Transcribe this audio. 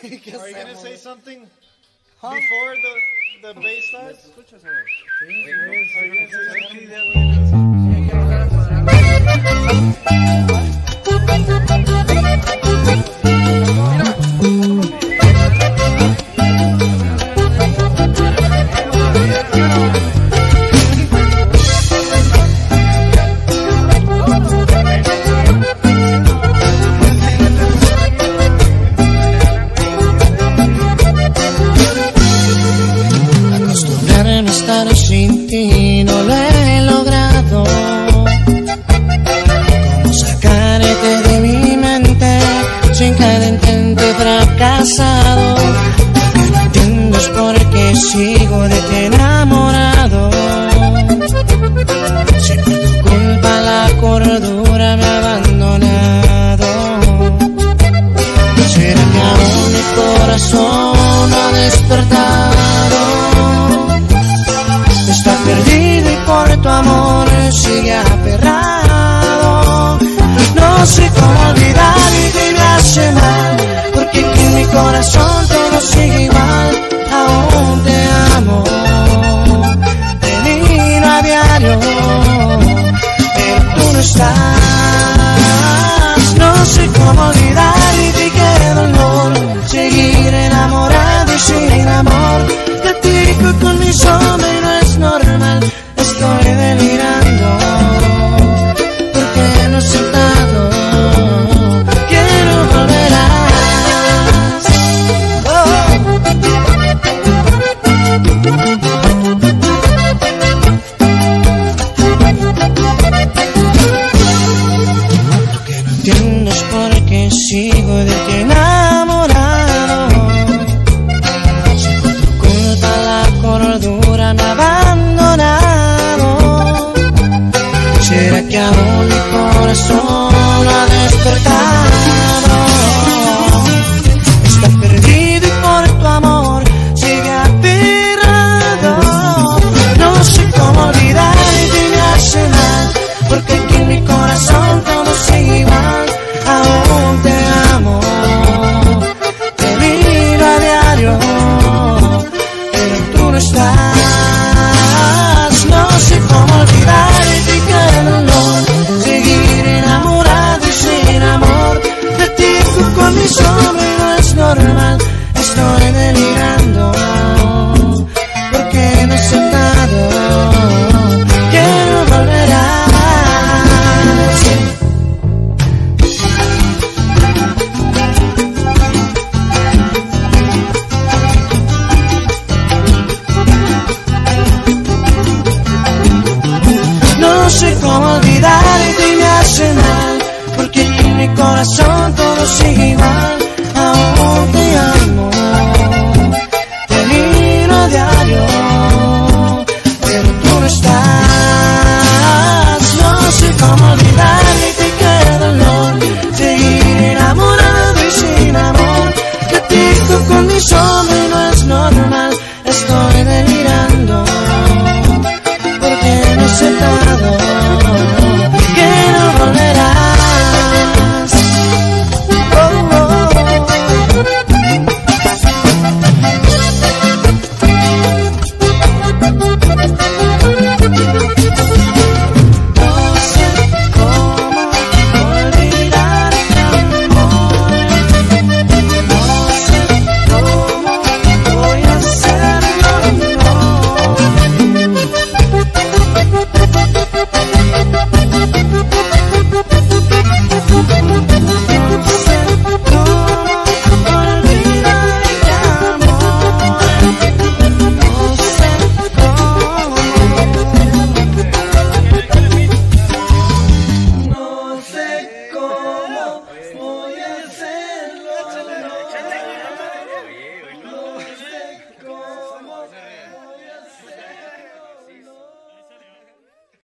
¿Qué Are you gonna say something Huh? before the the bass starts? ¿Escuchas o no? Estar sin ti no lo he logrado. Cómo sacarte de mi mente sin cada intento fracasado. No entiendo es por qué sigo de ti enamorado. Si por tu culpa la cordura me ha abandonado. ¿Será que aún mi corazón no ha despertado? Corazón todo sigue igual. Aún te amo, te miro a diario, pero tú no estás. Estoy delirando. Porque no he sentado, quiero volverás. No sé cómo olvidar y me hace mal, porque en mi corazón todo sigue igual.